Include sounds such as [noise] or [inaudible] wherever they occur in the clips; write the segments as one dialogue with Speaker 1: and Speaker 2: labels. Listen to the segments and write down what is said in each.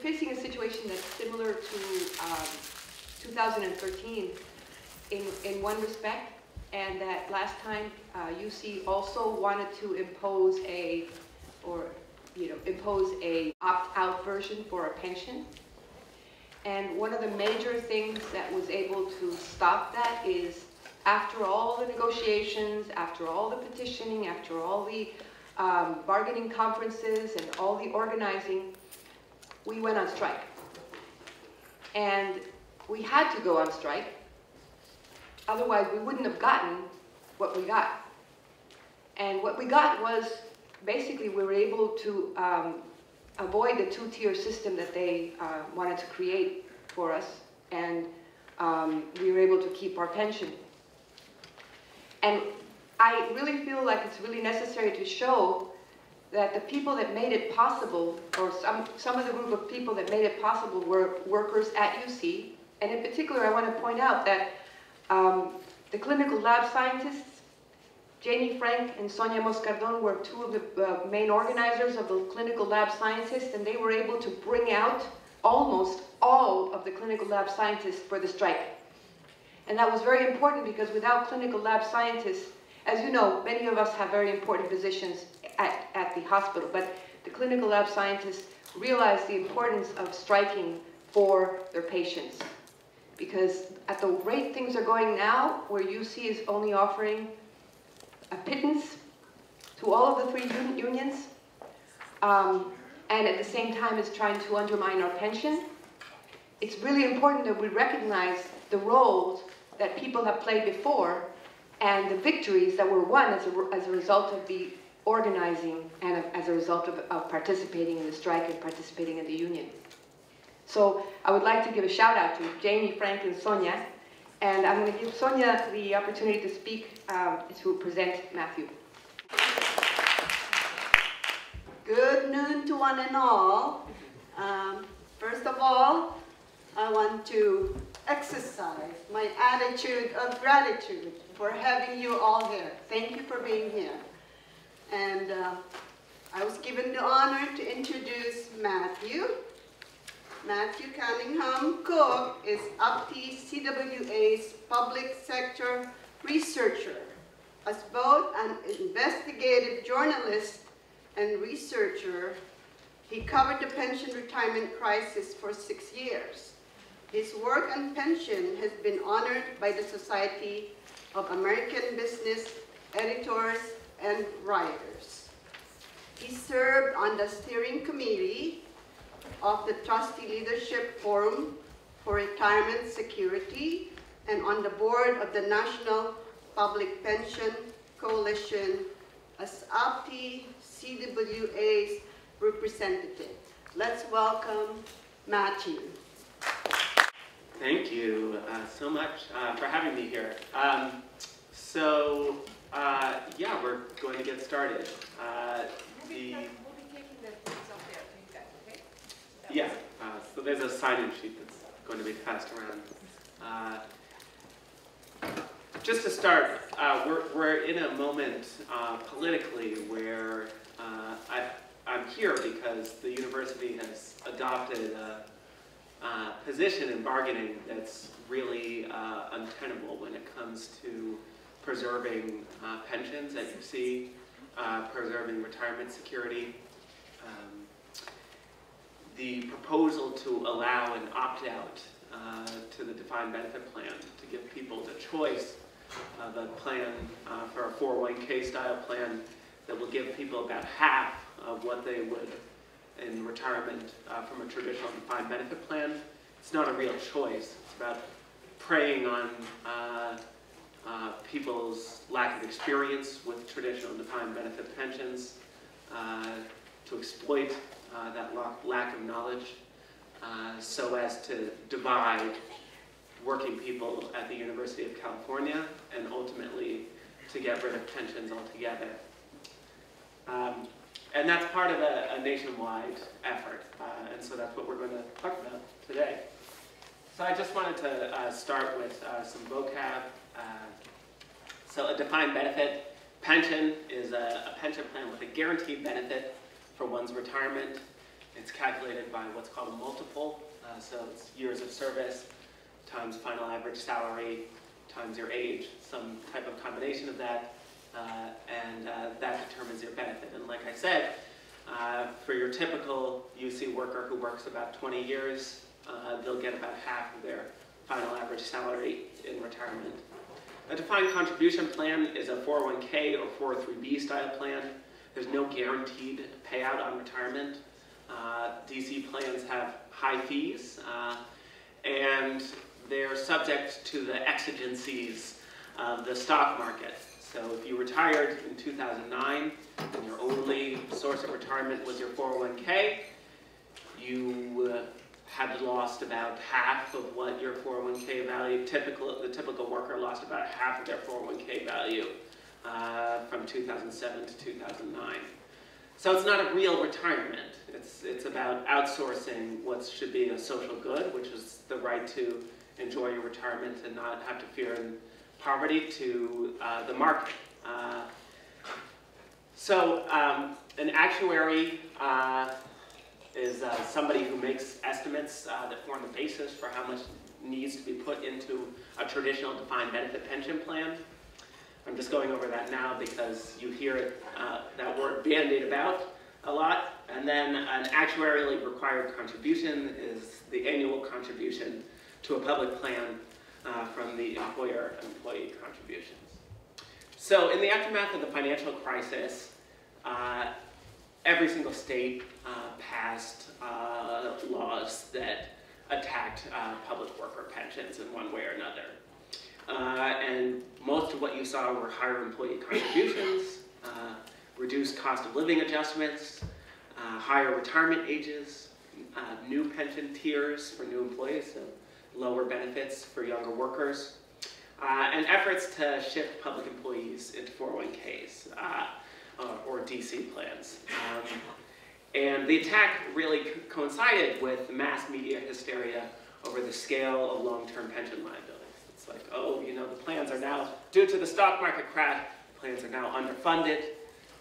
Speaker 1: facing a situation that's similar to um, 2013 in, in one respect, and that last time uh, UC also wanted to impose a, or, you know, impose a opt-out version for a pension. And one of the major things that was able to stop that is after all the negotiations, after all the petitioning, after all the um, bargaining conferences and all the organizing, we went on strike. And we had to go on strike Otherwise, we wouldn't have gotten what we got. And what we got was basically we were able to um, avoid the two-tier system that they uh, wanted to create for us, and um, we were able to keep our pension. And I really feel like it's really necessary to show that the people that made it possible, or some, some of the group of people that made it possible were workers at UC. And in particular, I want to point out that um, the clinical lab scientists, Jamie Frank and Sonia Moscardon were two of the uh, main organizers of the clinical lab scientists, and they were able to bring out almost all of the clinical lab scientists for the strike. And that was very important because without clinical lab scientists, as you know, many of us have very important positions at, at the hospital, but the clinical lab scientists realize the importance of striking for their patients. Because at the rate things are going now, where UC is only offering a pittance to all of the three un unions, um, and at the same time is trying to undermine our pension, it's really important that we recognize the roles that people have played before and the victories that were won as a, as a result of the organizing and as a result of, of participating in the strike and participating in the union. So I would like to give a shout out to Jamie, Frank, and Sonia. And I'm going to give Sonia the opportunity to speak um, to present Matthew.
Speaker 2: Good noon to one and all. Um, first of all, I want to exercise my attitude of gratitude for having you all here. Thank you for being here. And uh, I was given the honor to introduce Matthew. Matthew Cunningham Cook is UPTE CWA's public sector researcher. As both an investigative journalist and researcher, he covered the pension retirement crisis for six years. His work on pension has been honored by the Society of American Business Editors and Writers. He served on the steering committee of the Trustee Leadership Forum for Retirement Security and on the board of the National Public Pension Coalition as UPTE CWA's representative. Let's welcome Matthew.
Speaker 3: Thank you uh, so much uh, for having me here. Um, so, uh, yeah, we're going to get started. Uh, the yeah, uh, so there's a sign-in sheet that's going to be passed around. Uh, just to start, uh, we're, we're in a moment uh, politically where uh, I, I'm here because the university has adopted a, a position in bargaining that's really uh, untenable when it comes to preserving pensions at UC, preserving retirement security, the proposal to allow an opt-out uh, to the defined benefit plan, to give people the choice of a plan uh, for a 401k style plan that will give people about half of what they would retirement uh, from a traditional defined benefit plan. It's not a real choice. It's about preying on uh, uh, people's lack of experience with traditional defined benefit pensions, uh, to exploit uh, that lack of knowledge uh, so as to divide working people at the University of California and ultimately to get rid of pensions altogether. Um, and that's part of a, a nationwide effort, uh, and so that's what we're going to talk about today. So I just wanted to uh, start with uh, some vocab. Uh, so a defined benefit pension is a, a pension plan with a guaranteed benefit for one's retirement. It's calculated by what's called a multiple, uh, so it's years of service times final average salary times your age, some type of combination of that, and uh, that determines your benefit. And like I said, uh, for your typical UC worker who works about 20 years, uh, they'll get about half of their final average salary in retirement. A defined contribution plan is a 401k or 403b style plan. There's no guaranteed payout on retirement. Uh, DC plans have high fees, uh, and they're subject to the exigencies of the stock market. So if you retired in 2009 and your only source of retirement was your 401k, you uh, had lost about half of what your 401k value, typical, the typical worker lost about half of their 401k value uh, from 2007 to 2009. So it's not a real retirement. It's, it's about outsourcing what should be a social good, which is the right to enjoy your retirement and not have to fear poverty to uh, the market. Uh, so um, an actuary uh, is uh, somebody who makes estimates uh, that form the basis for how much needs to be put into a traditional defined benefit pension plan. I'm just going over that now because you hear it, that word bandied about a lot. And then an actuarially required contribution is the annual contribution to a public plan uh, from the employer-employee contributions. So in the aftermath of the financial crisis, uh, every single state uh, passed uh, laws that attacked uh, public worker pensions in one way or another. Uh, and most of what you saw were higher employee contributions, reduced cost of living adjustments, higher retirement ages, new pension tiers for new employees, so lower benefits for younger workers, uh, and efforts to shift public employees into 401ks uh, or DC plans. Um, and the attack really co coincided with mass media hysteria over the scale of long-term pension liabilities. It's like, oh, you know, the plans are now, due to the stock market crash, plans are now underfunded.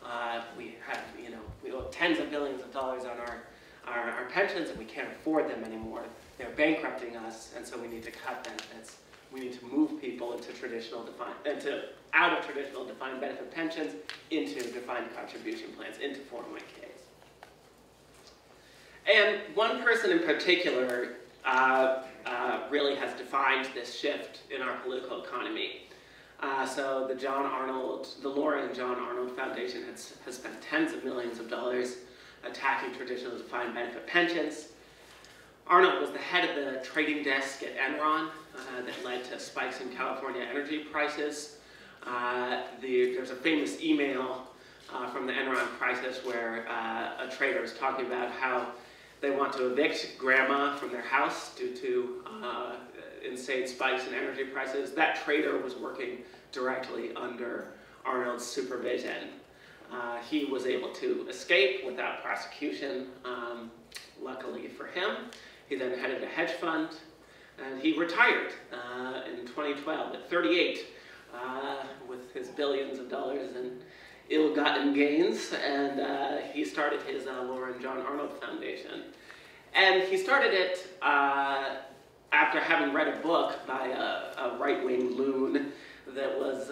Speaker 3: Uh, we have, you know, we owe tens of billions of dollars on our, our, our pensions and we can't afford them anymore. They're bankrupting us, and so we need to cut benefits. We need to move people into traditional defined, into out of traditional defined benefit pensions into defined contribution plans, into 401ks. And one person in particular uh, uh, really has defined this shift in our political economy. Uh, so the John Arnold, the Laura and John Arnold Foundation has, has spent tens of millions of dollars attacking traditional defined benefit pensions. Arnold was the head of the trading desk at Enron uh, that led to spikes in California energy prices. Uh, the, there's a famous email uh, from the Enron crisis where uh, a trader is talking about how they want to evict grandma from their house due to uh, insane spikes in energy prices. That trader was working directly under Arnold's supervision. Uh, he was able to escape without prosecution, um, luckily for him. He then headed a hedge fund, and he retired uh, in 2012 at 38 uh, with his billions of dollars in ill-gotten gains, and uh, he started his uh, Laura and John Arnold Foundation. And he started it after having read a book by a, a right-wing loon that was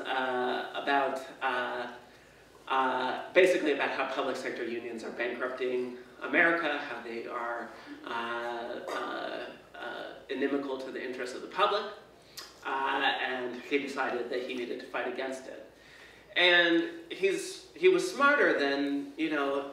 Speaker 3: uh, basically about how public sector unions are bankrupting America, how they are uh, uh, uh, inimical to the interests of the public, and he decided that he needed to fight against it. And he's, he was smarter than, you know,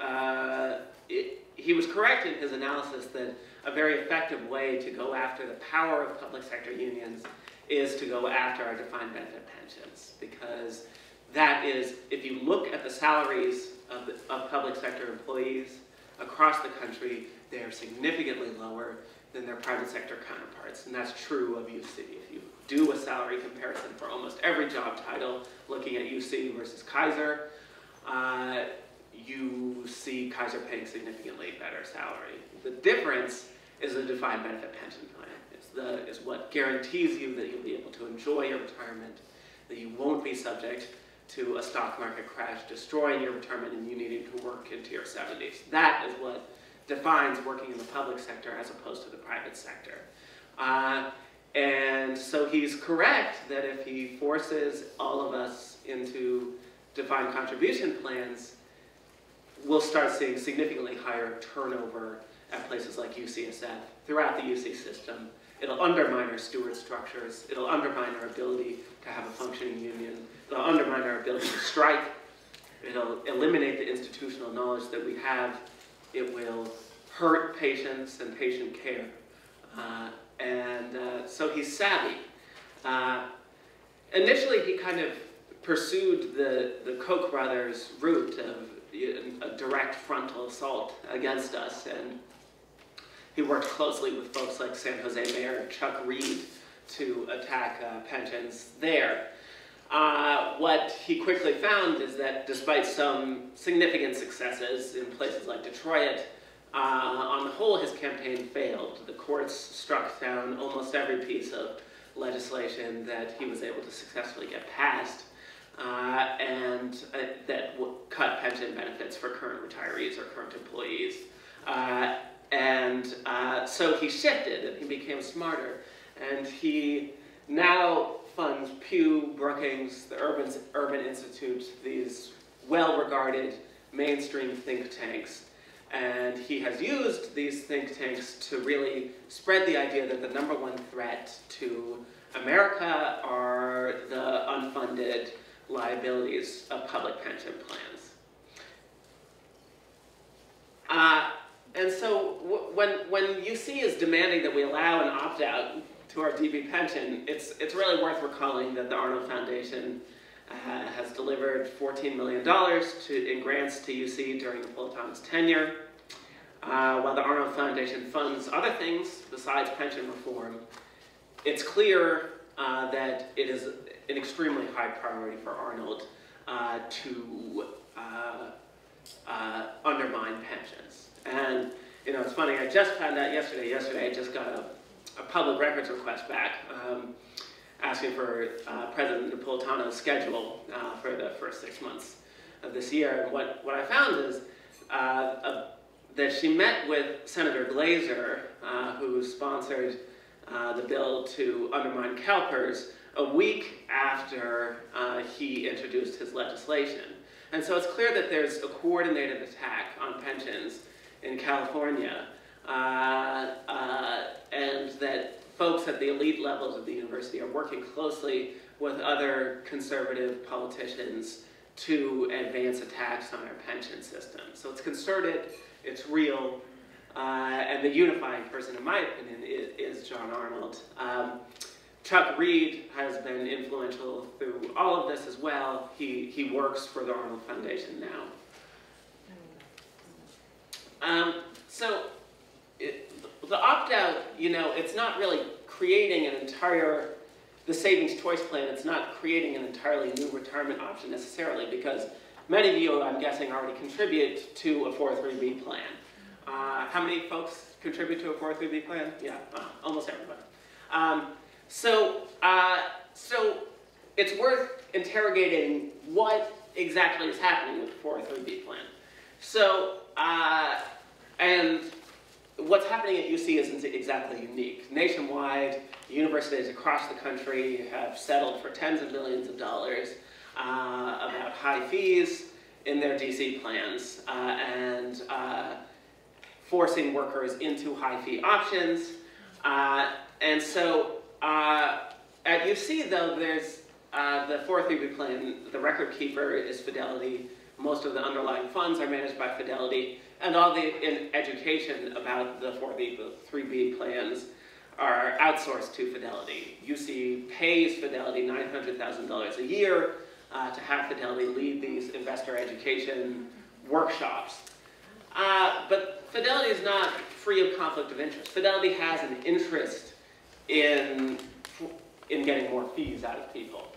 Speaker 3: it, he was correct in his analysis that a very effective way to go after the power of public sector unions is to go after our defined benefit pensions because that is, if you look at the salaries of, the, of public sector employees across the country, they are significantly lower than their private sector counterparts, and that's true of UC. If you do a salary comparison for almost every job title, looking at UC versus Kaiser, uh, you see Kaiser paying significantly better salary. The difference is the defined benefit pension plan. It's, the, it's what guarantees you that you'll be able to enjoy your retirement, that you won't be subject to a stock market crash destroying your retirement and you needing to work into your 70s. That is what defines working in the public sector as opposed to the private sector. Uh, and so he's correct that if he forces all of us into defined contribution plans, we'll start seeing significantly higher turnover at places like UCSF throughout the UC system. It'll undermine our steward structures. It'll undermine our ability to have a functioning union. It'll undermine our ability to strike. It'll eliminate the institutional knowledge that we have. It will hurt patients and patient care. Uh, and uh, so he's savvy. Uh, initially, he kind of pursued the, the Koch brothers' route of a direct frontal assault against us. And he worked closely with folks like San Jose Mayor Chuck Reed to attack uh, pensions there. Uh, what he quickly found is that despite some significant successes in places like Detroit, uh, on the whole his campaign failed. The courts struck down almost every piece of legislation that he was able to successfully get passed uh, and uh, that cut pension benefits for current retirees or current employees. And uh, so he shifted and he became smarter. And he now funds Pew, Brookings, the Urban, Urban Institute, these well-regarded mainstream think tanks. And he has used these think tanks to really spread the idea that the number one threat to America are the unfunded liabilities of public pension plans. Uh, and so when, when UC is demanding that we allow an opt-out to our DB pension, it's, it's really worth recalling that the Arnold Foundation uh, has delivered $14 million to, in grants to UC during Napolitano's tenure. Uh, while the Arnold Foundation funds other things besides pension reform, it's clear uh, that it is an extremely high priority for Arnold uh, to uh, uh, undermine pensions. And, you know, it's funny, I just found out yesterday, yesterday I just got a, a public records request back um, asking for uh, President Napolitano's schedule uh, for the first six months of this year. And what, what I found is uh, that she met with Senator Glazer, who sponsored the bill to undermine CalPERS, a week after uh, he introduced his legislation. And so it's clear that there's a coordinated attack on pensions in California, uh, uh, and that folks at the elite levels of the university are working closely with other conservative politicians to advance attacks on our pension system. So it's concerted, it's real, uh, and the unifying person, in my opinion, is, is John Arnold. Um, Chuck Reed has been influential through all of this as well. He, he works for the Arnold Foundation now. Um, so it, the opt-out, you know, it's not really creating an entire, the savings choice plan, it's not creating an entirely new retirement option necessarily because many of you, I'm guessing, already contribute to a 403b plan. Uh, how many folks contribute to a 403b plan? Yeah, almost everybody. Um, so, uh, so it's worth interrogating what exactly is happening with the 403b plan. So, uh, and what's happening at UC isn't exactly unique. Nationwide, universities across the country have settled for tens of millions of dollars uh, about high fees in their DC plans uh, and uh, forcing workers into high fee options. Uh, and so uh, at UC, though, there's uh, the 403b plan, the record keeper is Fidelity. Most of the underlying funds are managed by Fidelity. And all the education about the 403b plans are outsourced to Fidelity. UC pays Fidelity $900,000 a year uh, to have Fidelity lead these investor education workshops. Uh, but Fidelity is not free of conflict of interest. Fidelity has an interest in, in getting more fees out of people.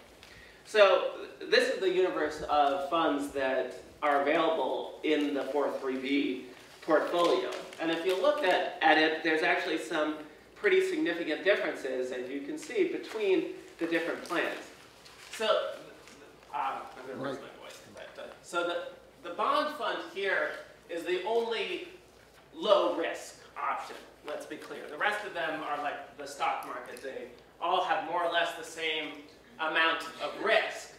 Speaker 3: So this is the universe of funds that are available in the 403b portfolio. And if you look at, at it, there's actually some pretty significant differences, as you can see, between the different plans. So, uh, I'm going to raise my voice. But, uh, so the, the bond fund here is the only low risk option, let's be clear. The rest of them are like the stock market. They all have more or less the same amount of risk.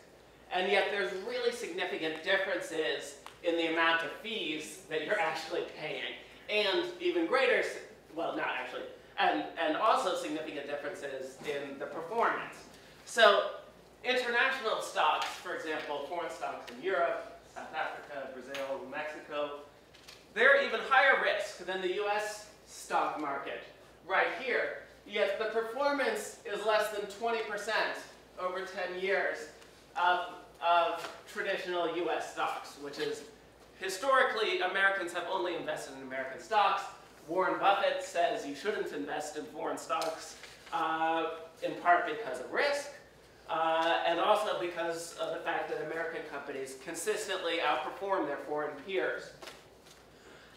Speaker 3: And yet there's really significant differences in the amount of fees that you're actually paying. And even greater, well, not actually, and, and also significant differences in the performance. So international stocks, for example, foreign stocks in Europe, South Africa, Brazil, Mexico, they're even higher risk than the US stock market right here. Yet the performance is less than 20% over 10 years of, of traditional US stocks, which is historically Americans have only invested in American stocks. Warren Buffett says you shouldn't invest in foreign stocks, uh, in part because of risk, uh, and also because of the fact that American companies consistently outperform their foreign peers.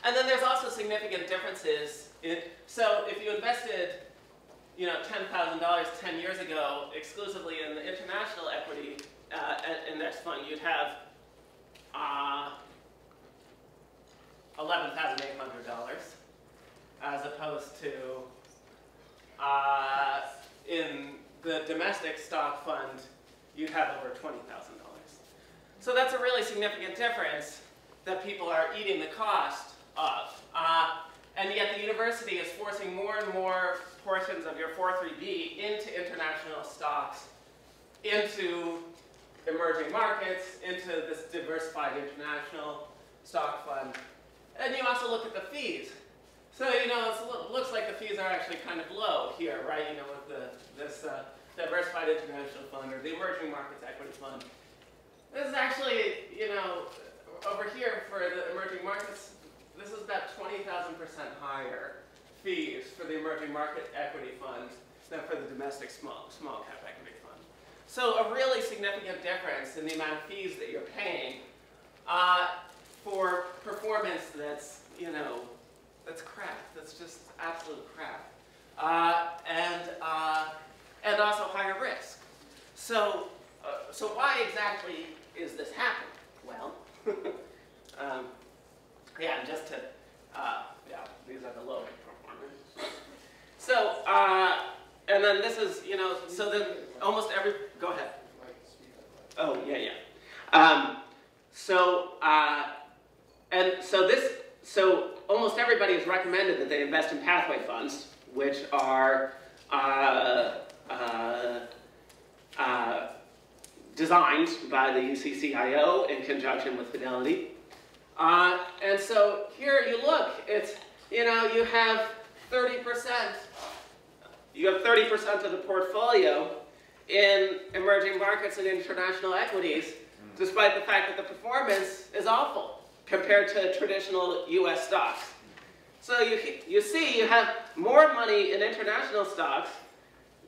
Speaker 3: And then there's also significant differences. In, so if you invested you know, $10,000 10 years ago exclusively in the international equity uh, index fund, you'd have uh, $11,800 as opposed to uh, in the domestic stock fund, you'd have over $20,000. So that's a really significant difference that people are eating the cost of. Uh, and yet the university is forcing more and more portions of your 403B into international stocks, into emerging markets, into this diversified international stock fund. And you also look at the fees. So, you know, it looks like the fees are actually kind of low here, right? You know, with the, this uh, diversified international fund or the emerging markets equity fund. This is actually, you know, over here for the emerging markets, this is about 20,000% higher fees for the emerging market equity fund than for the domestic small, small cap equity. So a really significant difference in the amount of fees that you're paying uh, for performance that's, you know, that's crap. That's just absolute crap. Uh, and, uh, and also higher risk. So, uh, so why exactly is this happening? Well, [laughs] um, yeah, just to, uh, yeah, these are the low performers. So, uh, and then this is, you know, so then almost every, go ahead. Oh, yeah, yeah. Um, so, uh, and so this, so almost everybody has recommended that they invest in pathway funds, which are uh, uh, uh, designed by the UCCIO in conjunction with Fidelity. Uh, and so here you look, it's, you know, you have 30%, you have 30% of the portfolio in emerging markets and international equities, despite the fact that the performance is awful compared to traditional US stocks. So you, you see, you have more money in international stocks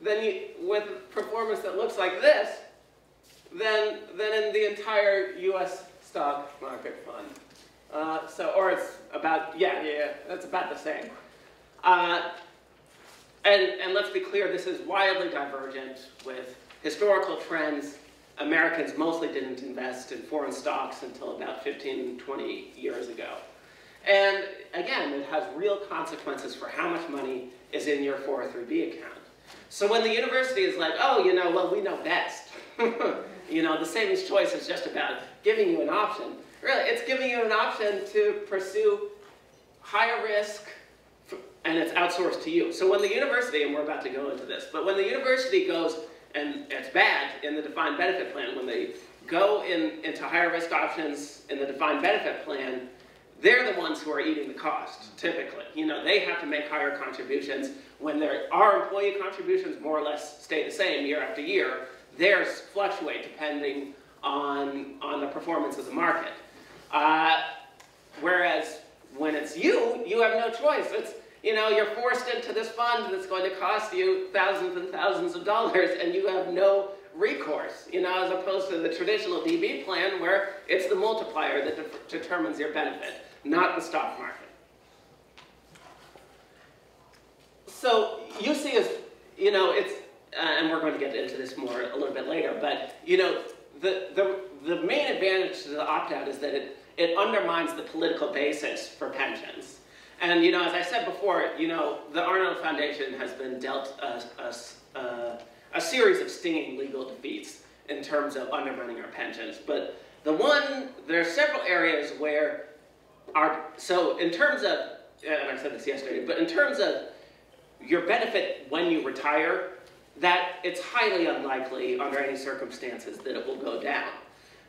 Speaker 3: than you, with performance that looks like this than, than in the entire US stock market fund. Uh, so, or it's about, yeah, yeah, yeah, that's about the same. Uh, and, and let's be clear, this is wildly divergent with historical trends. Americans mostly didn't invest in foreign stocks until about 15, 20 years ago. And again, it has real consequences for how much money is in your 403b account. So when the university is like, oh, you know, well, we know best. [laughs] you know, the savings choice is just about giving you an option. Really, it's giving you an option to pursue higher risk, and it's outsourced to you. So when the university, and we're about to go into this, but when the university goes, and it's bad in the defined benefit plan, when they go in, into higher risk options in the defined benefit plan, they're the ones who are eating the cost, typically. You know, they have to make higher contributions. When there are employee contributions more or less stay the same year after year, theirs fluctuate depending on, on the performance of the market. Uh, whereas when it's you, you have no choice. It's, you know, you're forced into this fund that's going to cost you thousands and thousands of dollars and you have no recourse, you know, as opposed to the traditional DB plan where it's the multiplier that de determines your benefit, not the stock market. So you see as, you know, it's, uh, and we're going to get into this more a little bit later, but, you know, the, the, the main advantage to the opt-out is that it, it undermines the political basis for pensions. And, you know, as I said before, you know, the Arnold Foundation has been dealt a, a, a, series of stinging legal defeats in terms of undermining our pensions. But the one, there are several areas where our, so in terms of, and I said this yesterday, but in terms of your benefit when you retire, that it's highly unlikely under any circumstances that it will go down.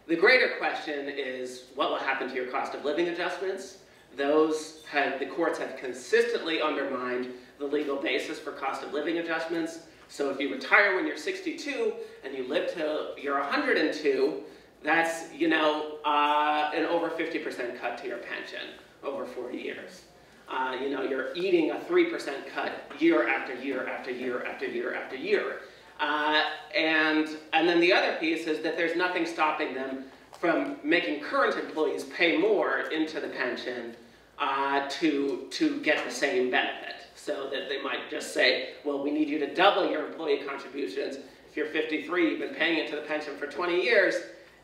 Speaker 3: The greater question is what will happen to your cost of living adjustments? Those the courts have consistently undermined the legal basis for cost of living adjustments. So if you retire when you're 62 and you live till you're 102, that's, you know, uh, an over 50% cut to your pension over 40 years. Uh, you know, you're eating a 3% cut year after year after year after year after year. Uh, and, and then the other piece is that there's nothing stopping them from making current employees pay more into the pension uh, to, to get the same benefit. So that they might just say, well, we need you to double your employee contributions. If you're 53, you've been paying into the pension for 20 years,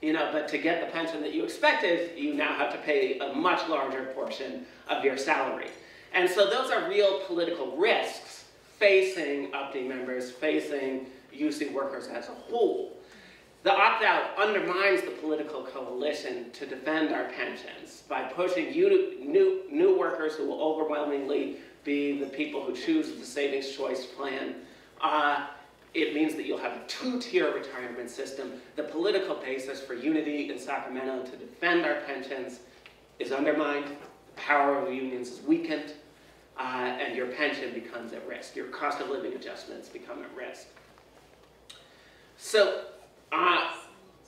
Speaker 3: you know, but to get the pension that you expected, you now have to pay a much larger portion of your salary. And so those are real political risks facing UPTE members, facing UC workers as a whole. The opt-out undermines the political coalition to defend our pensions by pushing new, new, workers who will overwhelmingly be the people who choose the savings choice plan. Uh, it means that you'll have a two-tier retirement system. The political basis for unity in Sacramento to defend our pensions is undermined. The power of the unions is weakened. Uh, and your pension becomes at risk. Your cost of living adjustments become at risk. So uh,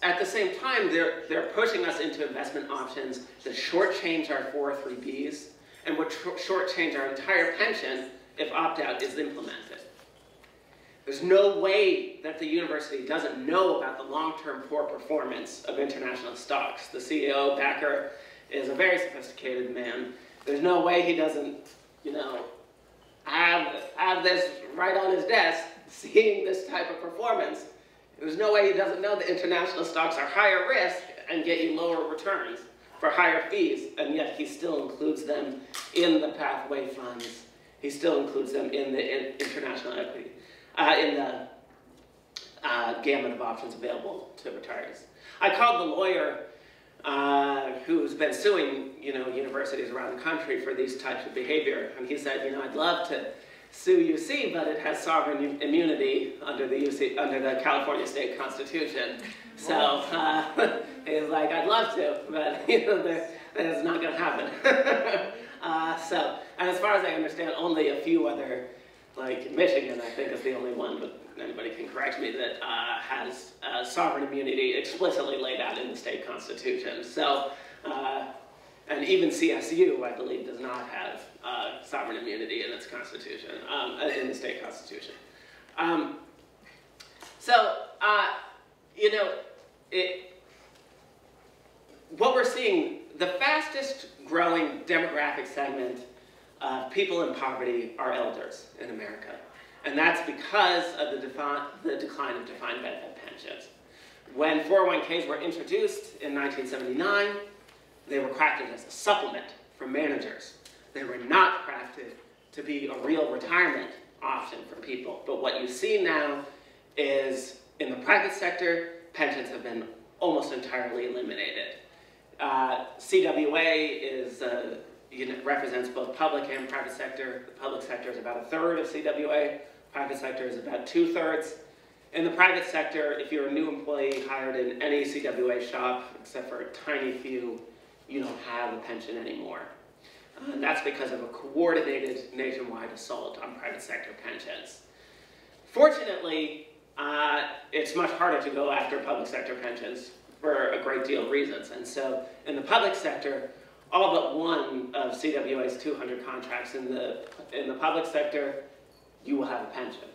Speaker 3: at the same time, they're, they're pushing us into investment options that shortchange our 403Bs and would short shortchange our entire pension if opt-out is implemented. There's no way that the university doesn't know about the long-term poor performance of international stocks. The CEO, Bachher, is a very sophisticated man. There's no way he doesn't, you know, have, have this right on his desk, [laughs] seeing this type of performance there's no way he doesn't know that international stocks are higher risk and get you lower returns for higher fees, and yet he still includes them in the pathway funds. He still includes them in the international equity, uh, in the uh, gamut of options available to retirees. I called the lawyer uh, who's been suing, you know, universities around the country for these types of behavior, and he said, you know, I'd love to sue UC, but it has sovereign immunity under the UC, under the California State Constitution. So uh, [laughs] he's like, I'd love to, but [laughs] you know, that's not going to happen. [laughs] uh, so, and as far as I understand, only a few other, like Michigan, I think is the only one, but anybody can correct me, that uh, has uh, sovereign immunity explicitly laid out in the state constitution. So, uh, and even CSU, I believe, does not have uh, sovereign immunity in its constitution, um, uh, in the state constitution. Um, so, uh, you know, it, what we're seeing, the fastest growing demographic segment of people in poverty are elders in America. And that's because of the, the decline of defined benefit pensions. When 401ks were introduced in 1979, they were crafted as a supplement for managers they were not crafted to be a real retirement option for people. But what you see now is in the private sector, pensions have been almost entirely eliminated. Uh, CWA is, uh, represents both public and private sector. The public sector is about a third of CWA. Private sector is about two thirds. In the private sector, if you're a new employee hired in any CWA shop, except for a tiny few, you don't have a pension anymore. And that's because of a coordinated nationwide assault on private sector pensions. Fortunately, uh, it's much harder to go after public sector pensions for a great deal of reasons. And so in the public sector, all but one of CWA's 200 contracts in the, in the public sector, you will have a pension.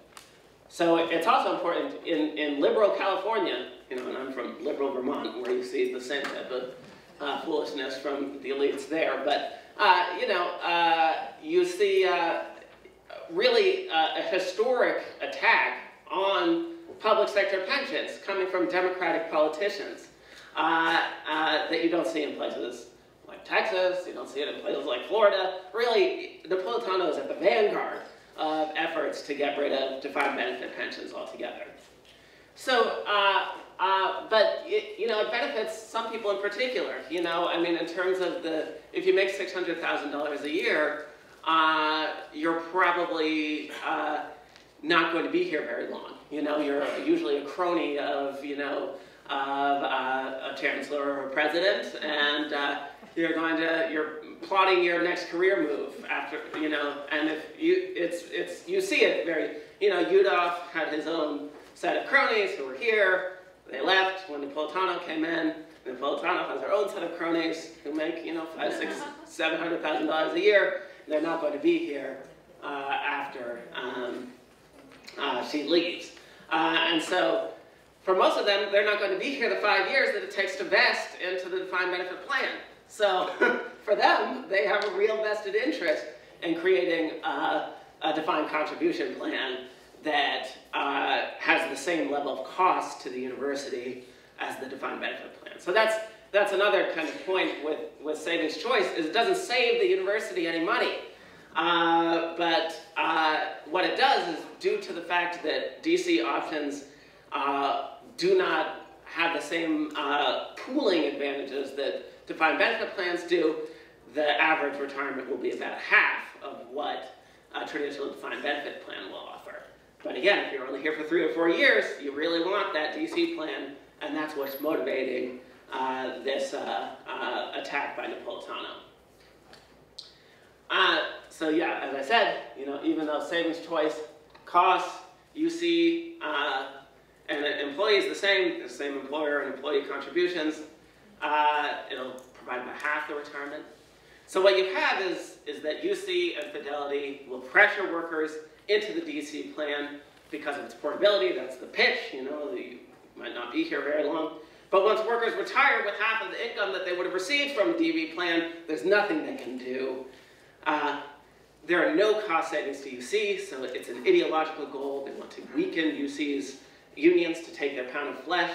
Speaker 3: So it's also important in, in liberal California, you know, and I'm from liberal Vermont, where you see the same type of uh, foolishness from the elites there, but uh, you know, uh, you see uh, really uh, a historic attack on public sector pensions coming from Democratic politicians uh, that you don't see in places like Texas, you don't see it in places like Florida. Really, Napolitano is at the vanguard of efforts to get rid of defined benefit pensions altogether. So, uh, but it, you know, it benefits some people in particular. You know, I mean, in terms of the, if you make six hundred thousand dollars a year, uh, you're probably uh, not going to be here very long. You know, you're usually a crony of, you know, of uh, a chancellor or a president, and uh, you're going to, you're plotting your next career move after, you know, and if you, it's, it's, you see it very, you know, Yudof had his own set of cronies who were here, they left when Napolitano came in, Napolitano has their own set of cronies who make, you know, five, six, [laughs] seven hundred thousand dollars a year, they're not going to be here uh, after um, uh, she leaves. Uh, and so for most of them, they're not going to be here the five years that it takes to vest into the defined benefit plan. So [laughs] for them, they have a real vested interest in creating uh, a defined contribution plan that uh, has the same level of cost to the university as the defined benefit plan. So that's, that's another kind of point with, with Savings Choice, is it doesn't save the university any money. Uh, but uh, what it does is due to the fact that DC options uh, do not have the same uh, pooling advantages that defined benefit plans do, the average retirement will be about half of what a traditional defined benefit plan will offer. But again, if you're only here for three or four years, you really want that DC plan, and that's what's motivating uh, this uh, attack by Napolitano. Uh, so yeah, as I said, you know, even though savings choice costs, UC, uh, and an employee is the same, the same employer and employee contributions, uh, it'll provide about half the retirement. So what you have is, is that UC and Fidelity will pressure workers into the DC plan because of its portability. That's the pitch, you know, you might not be here very long. But once workers retire with half of the income that they would have received from DB plan, there's nothing they can do uh, there are no cost savings to UC, so it's an ideological goal. They want to weaken UC's unions to take their pound of flesh.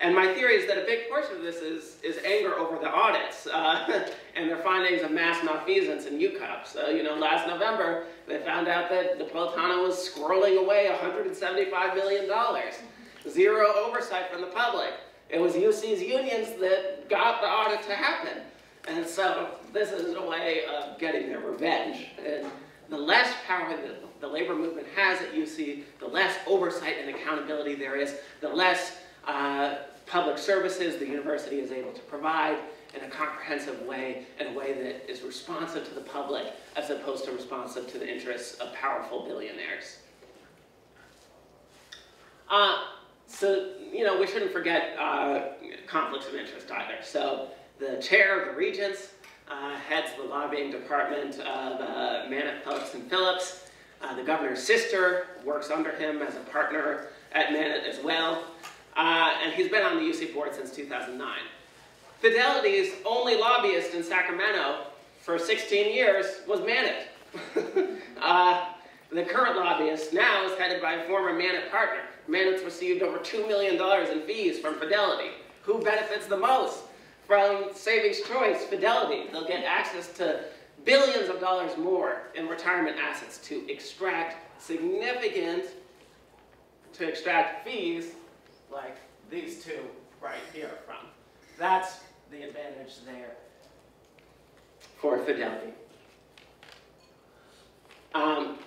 Speaker 3: And my theory is that a big portion of this is, is anger over the audits uh, [laughs] and their findings of mass malfeasance in UCOP. So, you know, last November, they found out that Napolitano was squirreling away $175 million. Zero oversight from the public. It was UC's unions that got the audit to happen. And so this is a way of getting their revenge. And the less power that the labor movement has at UC, the less oversight and accountability there is, the less uh, public services the university is able to provide in a comprehensive way, in a way that is responsive to the public as opposed to responsive to the interests of powerful billionaires. Uh, so, you know, we shouldn't forget uh, conflicts of interest either. So the chair of the Regents uh, heads the lobbying department of uh, Manatt, Phelps, and Phillips. Uh, the governor's sister works under him as a partner at Manatt as well. Uh, and he's been on the UC board since 2009. Fidelity's only lobbyist in Sacramento for 16 years was Manatt. [laughs] Uh, the current lobbyist now is headed by a former Manatt partner. Manatt's received over $2 million in fees from Fidelity. Who benefits the most? from Savings Choice, Fidelity. They'll get access to billions of dollars more in retirement assets to extract significant, to extract fees like these two right here from. That's the advantage there for Fidelity. Um,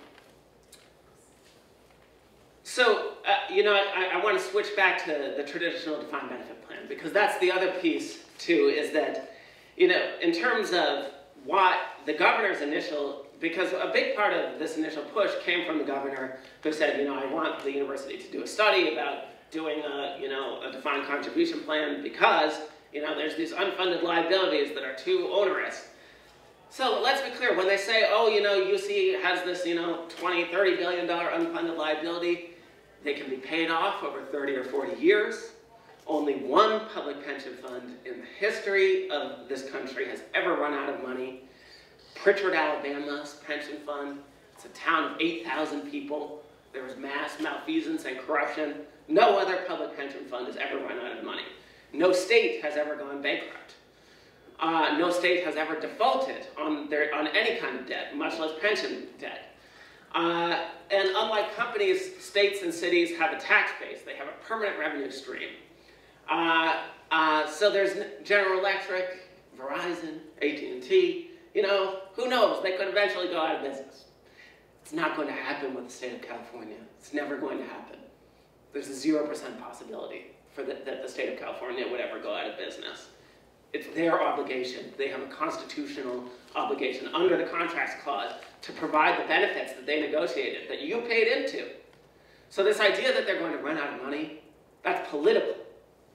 Speaker 3: so, uh, you know, I, I want to switch back to the traditional defined benefit plan because that's the other piece too, is that, you know, in terms of what the governor's initial, because a big part of this initial push came from the governor who said, you know, I want the university to do a study about doing a, you know, a defined contribution plan because, you know, there's these unfunded liabilities that are too onerous. So let's be clear, when they say, oh, you know, UC has this, you know, 20, 30 billion dollar unfunded liability, they can be paid off over 30 or 40 years. Only one public pension fund in the history of this country has ever run out of money. Prichard, Alabama's pension fund. It's a town of 8,000 people. There was mass malfeasance and corruption. No other public pension fund has ever run out of money. No state has ever gone bankrupt. Uh, no state has ever defaulted on, their, on any kind of debt, much less pension debt. Uh, and unlike companies, states and cities have a tax base. They have a permanent revenue stream. Uh, uh, so there's General Electric, Verizon, AT&T, you know, who knows? They could eventually go out of business. It's not going to happen with the state of California. It's never going to happen. There's a 0% possibility for the, that the state of California would ever go out of business. It's their obligation. They have a constitutional obligation under the contracts clause to provide the benefits that they negotiated, that you paid into. So this idea that they're going to run out of money, that's political.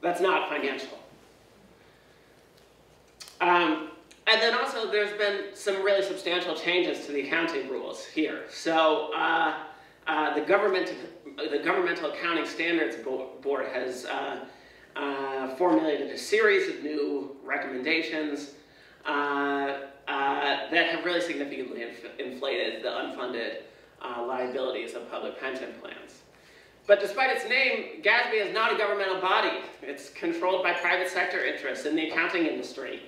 Speaker 3: That's not financial. Um, and then also there's been some really substantial changes to the accounting rules here. So uh, uh, the, government, the Governmental Accounting Standards Board has uh, uh, formulated a series of new recommendations uh, uh, that have really significantly inf inflated the unfunded liabilities of public pension plans. But despite its name, GASB is not a governmental body. It's controlled by private sector interests in the accounting industry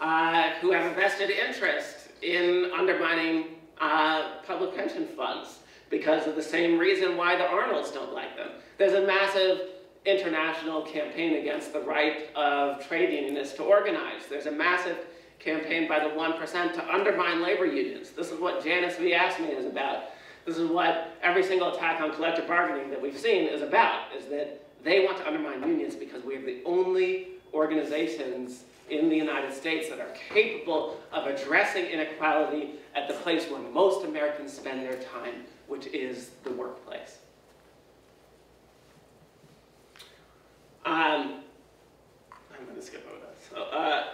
Speaker 3: uh, who have a vested interest in undermining uh, public pension funds because of the same reason why the Arnolds don't like them. There's a massive international campaign against the right of trade unionists to organize. There's a massive campaign by the 1% to undermine labor unions. This is what Janus v. AFSCME is about. This is what every single attack on collective bargaining that we've seen is about, is that they want to undermine unions because we are the only organizations in the United States that are capable of addressing inequality at the place where most Americans spend their time, which is the workplace. Um, I'm going to skip over that. So, uh,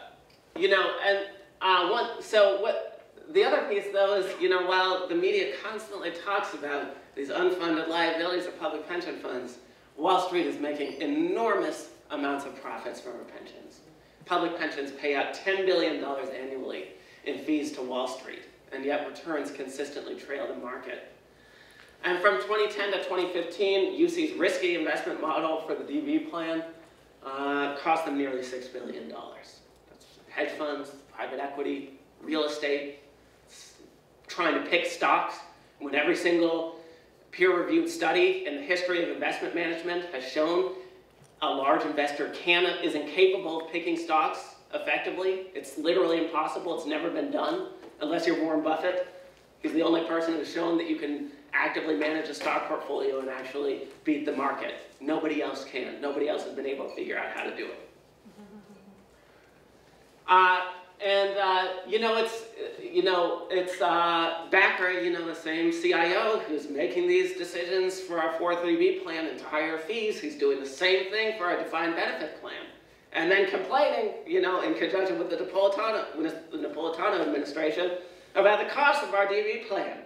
Speaker 3: you know, and uh, one, so what the other piece, though, is, you know, while the media constantly talks about these unfunded liabilities of public pension funds, Wall Street is making enormous amounts of profits from our pensions. Public pensions pay out $10 billion annually in fees to Wall Street, and yet returns consistently trail the market. And from 2010 to 2015, UC's risky investment model for the DB plan uh, cost them nearly $6 billion. That's hedge funds, private equity, real estate, trying to pick stocks when every single peer-reviewed study in the history of investment management has shown a large investor can, is incapable of picking stocks effectively. It's literally impossible. It's never been done unless you're Warren Buffett. He's the only person who's shown that you can actively manage a stock portfolio and actually beat the market. Nobody else can. Nobody else has been able to figure out how to do it. [laughs] Uh, and, uh, you know, it's, you know, it's uh, Bachher, you know, the same CIO who's making these decisions for our 403B plan and to higher fees. He's doing the same thing for our defined benefit plan. And then complaining, you know, in conjunction with the Napolitano, the Napolitano administration about the cost of our DB plan.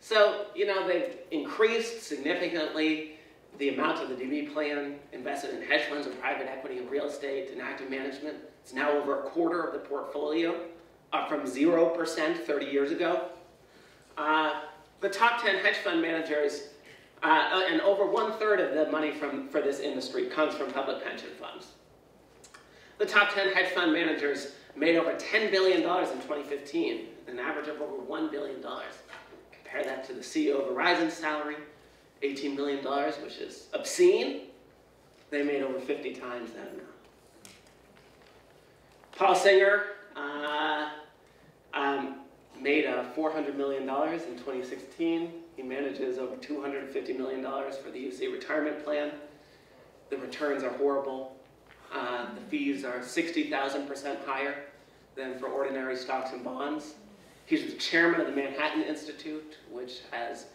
Speaker 3: So, you know, they've increased significantly the amount of the DB plan invested in hedge funds and private equity and real estate and active management. It's now over a quarter of the portfolio, up from 0% 30 years ago. Uh, the top 10 hedge fund managers, uh, and over one third of the money from, for this industry comes from public pension funds. The top 10 hedge fund managers made over $10 billion in 2015, an average of over $1 billion. Compare that to the CEO of Verizon's salary, $18 million, which is obscene. They made over 50 times that amount. Paul Singer uh, um, made a $400 million in 2016. He manages over $250 million for the UC retirement plan. The returns are horrible. Uh, the fees are 60,000% higher than for ordinary stocks and bonds. He's the chairman of the Manhattan Institute, which has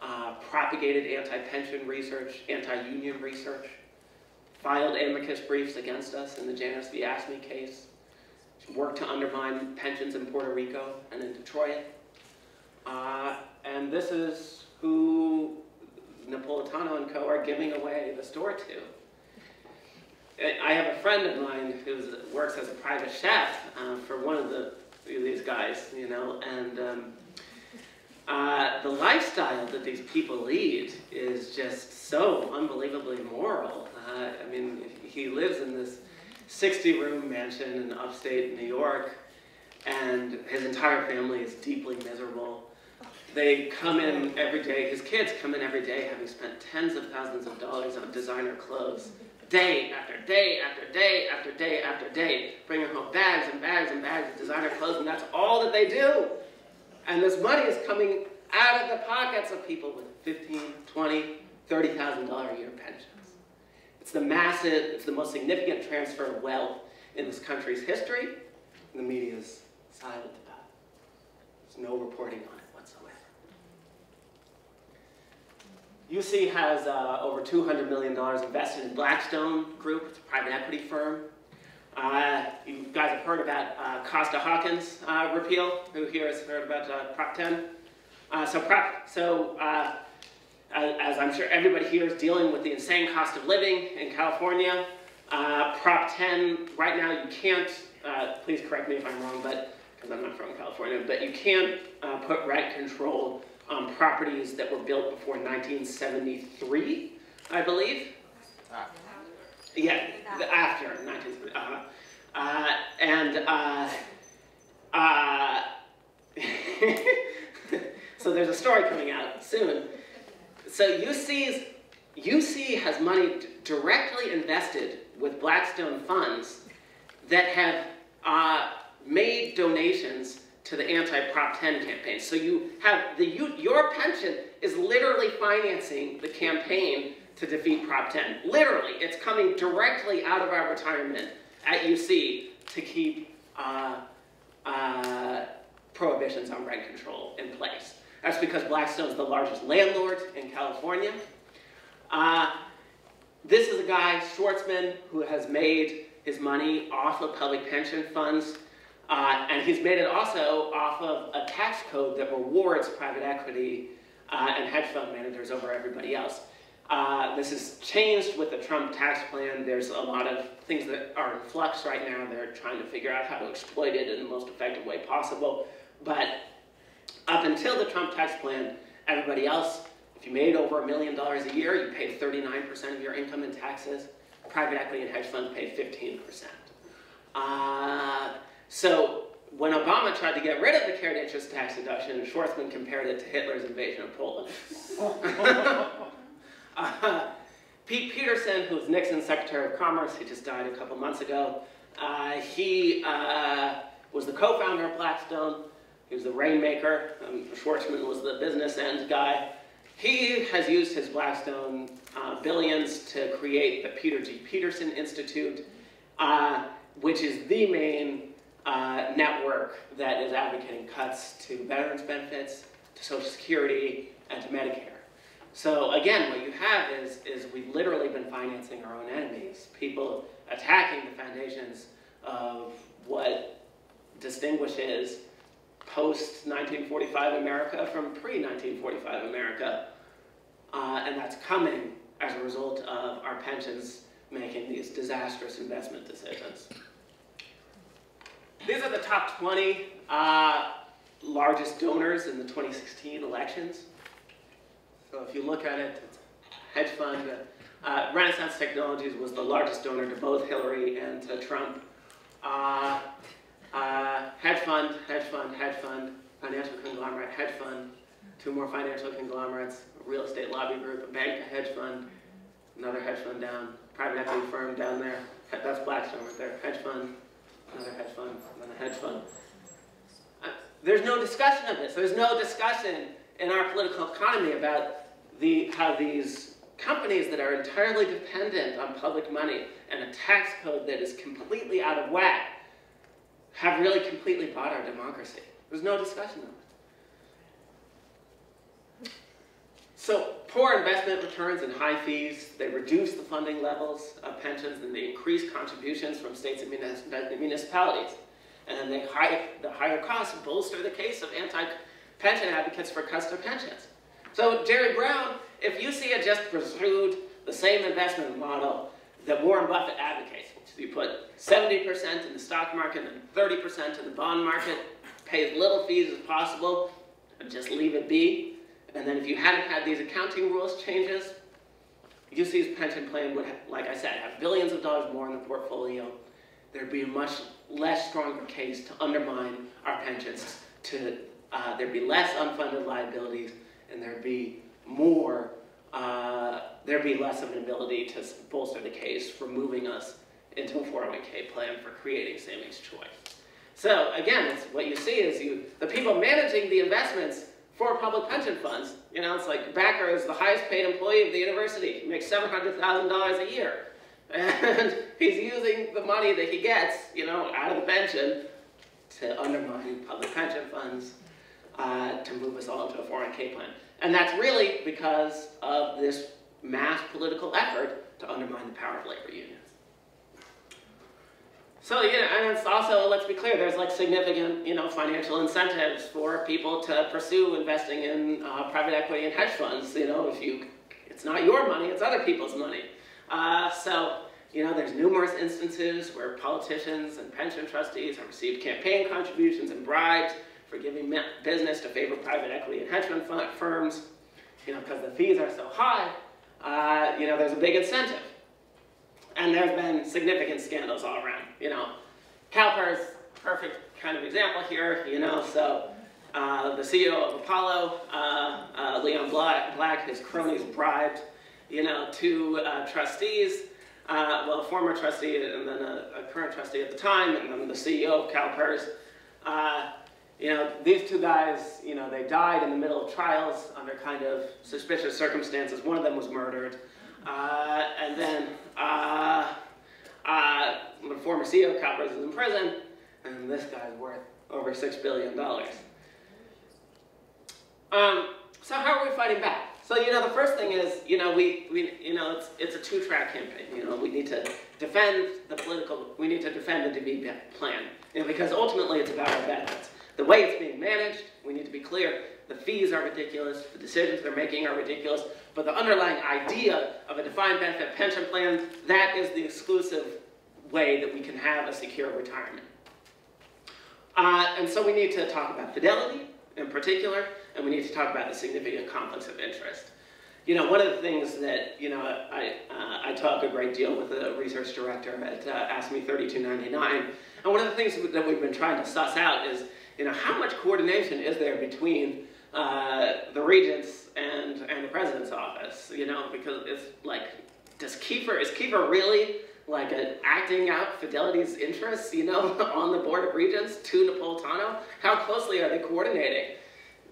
Speaker 3: uh, propagated anti-pension research, anti-union research, filed amicus briefs against us in the Janus v. AFSCME case, worked to undermine pensions in Puerto Rico and in Detroit. Uh, and this is who Napolitano and co. are giving away the store to. I have a friend of mine who works as a private chef uh, for one of the, these guys, you know, and um, uh, the lifestyle that these people lead is just so unbelievably moral. Uh, I mean, he lives in this 60-room mansion in upstate New York, and his entire family is deeply miserable. They come in every day, his kids come in every day having spent tens of thousands of dollars on designer clothes, day after day after day after day after day, bringing home bags and bags and bags of designer clothes, and that's all that they do. And this money is coming out of the pockets of people with 15, 20, $30,000 a year pensions. It's the massive, it's the most significant transfer of wealth in this country's history. And the media is silent about it. There's no reporting on it UC has uh, over $200 million invested in Blackstone Group, it's a private equity firm. Uh, you guys have heard about uh, Costa-Hawkins uh, repeal. Who here has heard about uh, Prop 10? Uh, so, Prop, so as I'm sure everybody here is dealing with the insane cost of living in California, Prop 10, right now you can't, please correct me if I'm wrong, but because I'm not from California, but you can't put rent control on properties that were built before 1973, I believe. Yeah, after 1970. Uh, uh, and uh, uh [laughs] so there's a story coming out soon. So UC's, UC has money directly invested with Blackstone funds that have uh, made donations to the anti-Prop 10 campaign. So you have the your pension is literally financing the campaign to defeat Prop 10. Literally, it's coming directly out of our retirement at UC to keep uh, uh, prohibitions on rent control in place. That's because Blackstone is the largest landlord in California. Uh, this is a guy, Schwarzman, who has made his money off of public pension funds, uh, and he's made it also off of a tax code that rewards private equity uh, and hedge fund managers over everybody else. Uh, this has changed with the Trump tax plan. There's a lot of things that are in flux right now. They're trying to figure out how to exploit it in the most effective way possible. But up until the Trump tax plan, everybody else, if you made over a million dollars a year, you paid 39% of your income in taxes. Private equity and hedge funds paid 15%. Uh, so when Obama tried to get rid of the carried interest tax deduction, Schwarzman compared it to Hitler's invasion of Poland. [laughs] Uh, Pete Peterson, who was Nixon's Secretary of Commerce, he just died a couple months ago, uh, he uh, was the co-founder of Blackstone. He was the rainmaker. Um, Schwarzman was the business end guy. He has used his Blackstone uh, billions to create the Peter G. Peterson Institute, uh, which is the main uh, network that is advocating cuts to veterans benefits, to Social Security, and to Medicare. So again, what you have is, is we've literally been financing our own enemies, people attacking the foundations of what distinguishes post-1945 America from pre-1945 America. Uh, and that's coming as a result of our pensions making these disastrous investment decisions. These are the top 20 uh, largest donors in the 2016 elections. So if you look at it, it's a hedge fund. Uh, Renaissance Technologies was the largest donor to both Hillary and to Trump. Uh, uh, hedge fund, hedge fund, hedge fund, financial conglomerate, hedge fund, two more financial conglomerates, real estate lobby group, a bank, a hedge fund, another hedge fund down, private equity firm down there. That's Blackstone right there. Hedge fund, another hedge fund, then a hedge fund. Uh, there's no discussion of this. There's no discussion in our political economy about the, how these companies that are entirely dependent on public money and a tax code that is completely out of whack have really completely bought our democracy. There's no discussion of it. So poor investment returns and high fees, they reduce the funding levels of pensions and they increase contributions from states and municipalities. And then they the higher costs bolster the case of anti-pension advocates for custom pensions. So Jerry Brown, if UC had just pursued the same investment model that Warren Buffett advocates, which you put 70% in the stock market and 30% in the bond market, pay as little fees as possible, and just leave it be. And then if you hadn't had these accounting rules changes, UC's pension plan would, have, like I said, have billions of dollars more in the portfolio. there'd be a much less stronger case to undermine our pensions, to, uh, there'd be less unfunded liabilities, and there'd be more, uh, there'd be less of an ability to bolster the case for moving us into a 401k plan for creating savings choice. So again, it's, what you see is you, the people managing the investments for public pension funds, you know, it's like Bachher is the highest paid employee of the university. He makes $700,000 a year. [laughs] And he's using the money that he gets, you know, out of the pension to undermine public pension funds, uh, to move us all into a 401k plan. And that's really because of this mass political effort to undermine the power of labor unions. So, know, and it's also, let's be clear, there's like significant, you know, financial incentives for people to pursue investing in uh, private equity and hedge funds. You know, if you, it's not your money, it's other people's money. Uh, so, you know, there's numerous instances where politicians and pension trustees have received campaign contributions and bribes for giving business to favor private equity and hedge fund firms. You know, because the fees are so high, uh, you know, there's a big incentive. And there's been significant scandals all around, you know. CalPERS, perfect kind of example here, you know, so uh, the CEO of Apollo, uh, uh, Leon Black, his cronies bribed, you know, two uh, trustees, uh, well, a former trustee and then a, a, current trustee at the time, and then the CEO of CalPERS. Uh, you know, these two guys, you know, they died in the middle of trials under kind of suspicious circumstances. One of them was murdered. Uh, and then uh, uh, former CEO of CalPERS is in prison, and this guy's worth over $6 billion. Um, so how are we fighting back? So, you know, the first thing is, you know, we, we you know, it's, it's a two-track campaign. You know, we need to defend the political, we need to defend the DB plan, you know, because ultimately it's about our benefits. The way it's being managed, we need to be clear, the fees are ridiculous, the decisions they're making are ridiculous, but the underlying idea of a defined benefit pension plan, that is the exclusive way that we can have a secure retirement. Uh, and so we need to talk about fidelity in particular, and we need to talk about the significant conflicts of interest. You know, one of the things that, you know, I, uh, I talk a great deal with the research director at uh, AFSCME 3299, and one of the things that we've been trying to suss out is, you know, how much coordination is there between uh, the regents and, and the president's office, you know, because it's like, does Kieffer, is Kieffer really like acting out Fidelity's interests, you know, [laughs] on the board of regents to Napolitano? How closely are they coordinating?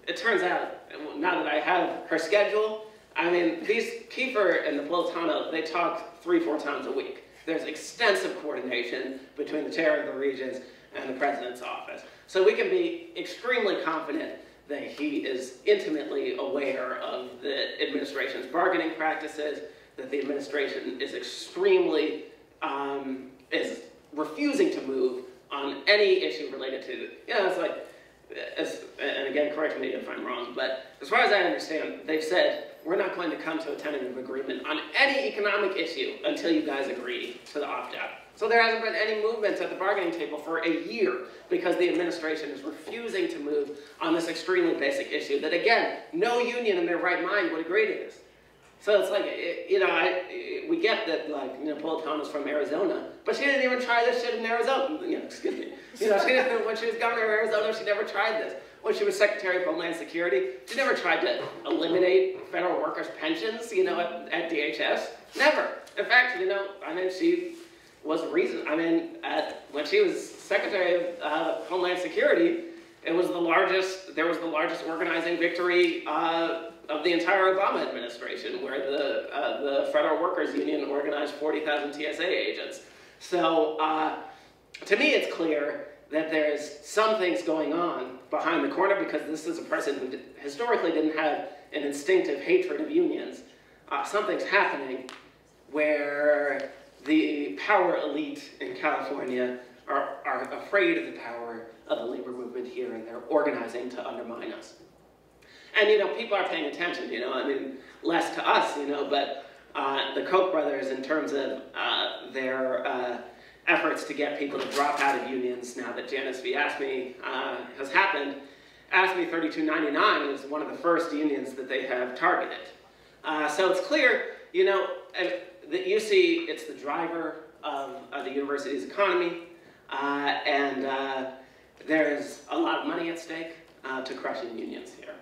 Speaker 3: It turns out, now that I have her schedule, I mean, these Kieffer and Napolitano, they talk three, four times a week. There's extensive coordination between the chair of the regents and the president's office. So we can be extremely confident that he is intimately aware of the administration's bargaining practices, that the administration is extremely, um, is refusing to move on any issue related to, you know, it's like, as, and again, correct me if I'm wrong, but as far as I understand, they've said, we're not going to come to a tentative agreement on any economic issue until you guys agree to the opt-out. So there hasn't been any movement at the bargaining table for a year because the administration is refusing to move on this extremely basic issue that, again, no union in their right mind would agree to this. So it's like, eh, eh, you know, I, eh, we get that, like, you know, from Arizona, but she didn't even try this shit in Arizona. [laughs] You know, excuse me. You know, she didn't, [laughs] when she was governor of Arizona, she never tried this. When she was Secretary of Homeland Security, she never tried to eliminate federal workers' pensions, you know, at, at DHS. Never. In fact, you know, I mean, she was reason. I mean, at, when she was Secretary of uh, Homeland Security, it was the largest, there was the largest organizing victory uh, of the entire Obama administration, where the, uh, the Federal Workers Union organized 40,000 TSA agents. So uh, to me, it's clear that there's some things going on behind the corner because this is a person who historically didn't have an instinctive hatred of unions. Uh, something's happening where the power elite in California are, are afraid of the power of the labor movement here and they're organizing to undermine us. And, you know, people are paying attention, you know, I mean, less to us, you know, but uh, the Koch brothers, in terms of uh, their uh, efforts to get people to drop out of unions now that Janus v. AFSCME uh, has happened, AFSCME 3299 is one of the first unions that they have targeted. Uh, so it's clear, you know, that you see it's the driver of, of the university's economy. Uh, and uh, there is a lot of money at stake uh, to crushing unions here.